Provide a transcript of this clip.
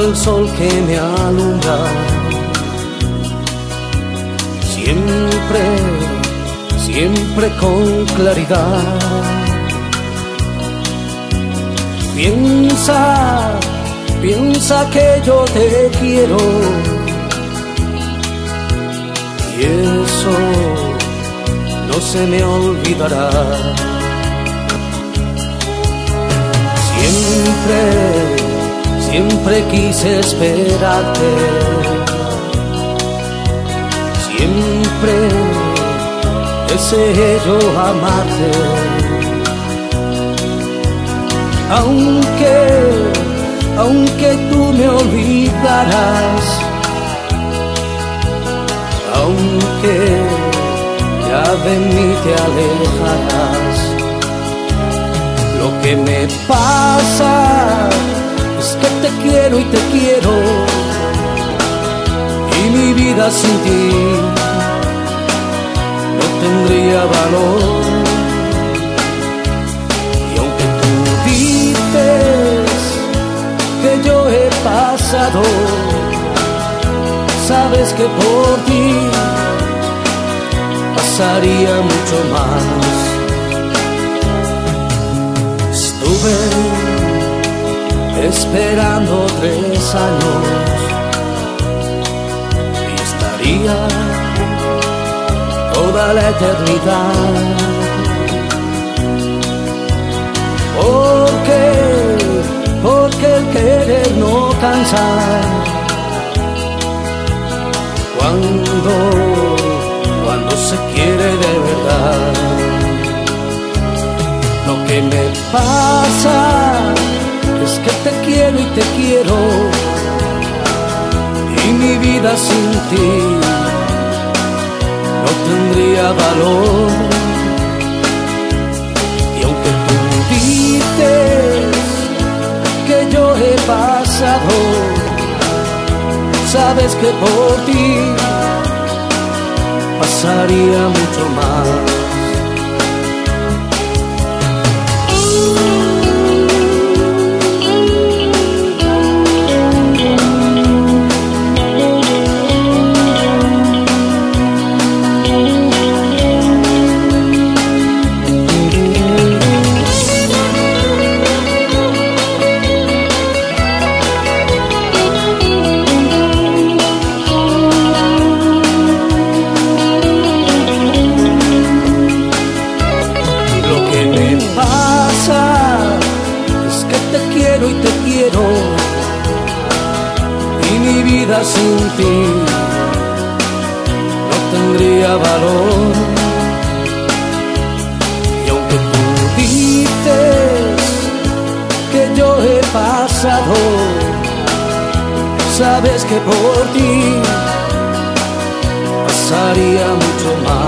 el sol que me alumbra. Siempre, siempre con claridad. Piensa, piensa que yo te quiero. Y eso no se me olvidará. Siempre quise esperarte. Siempre deseé yo amarte. Aunque, aunque tú me olvidarás. Aunque ya de mí te alejarás. Lo que me pasa que te quiero y te quiero. Y mi vida sin ti no tendría valor. Y aunque tú dices que yo he pasado, sabes que por ti pasaría mucho más. Estuve esperando tres años y estaría toda la eternidad. Porque, porque el querer no cansa. Cuando, cuando se quiere de verdad. Lo que me pasa te quiero y te quiero y mi vida sin ti no tendría valor. Y aunque tú dices que yo he pasado, sabes que por ti pasaría mucho más. Vida sin ti no tendría valor. Y aunque tú dices que yo he pasado, sabes que por ti pasaría mucho más.